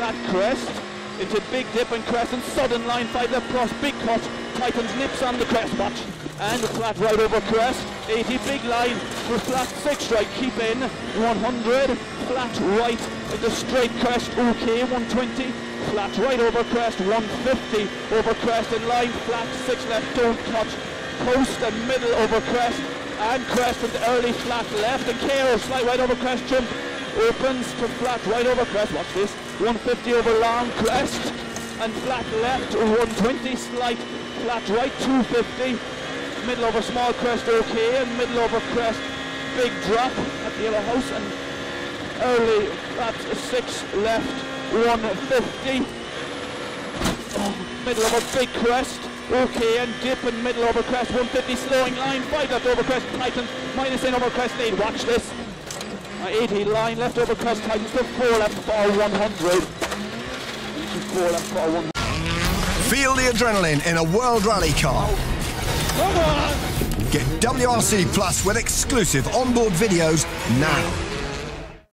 flat crest, into big dip and crest and sudden line, 5 left cross, big cut, tightens nips on the crest, watch, and flat right over crest, 80 big line, for flat 6 right, keep in, 100, flat right, into straight crest, okay, 120, flat right over crest, 150, over crest. And line, flat 6 left, don't touch, post and middle over crest, and crest into early flat left, and KO, slight right over crest, jump, opens to flat right over crest, watch this, 150 over long crest, and flat left, 120 slight, flat right, 250, middle over small crest, okay, and middle over crest, big drop at the yellow house, and early flat 6 left, 150, oh, middle a big crest, okay, and dip and middle over crest, 150 slowing line, 5 left over crest, tightens, minus in over crest. Lead, watch this, 80 line left over crest tightens to 4 left for 100. 4 left for 100. Feel the adrenaline in a World Rally car. Come on! Get WRC Plus with exclusive onboard videos now.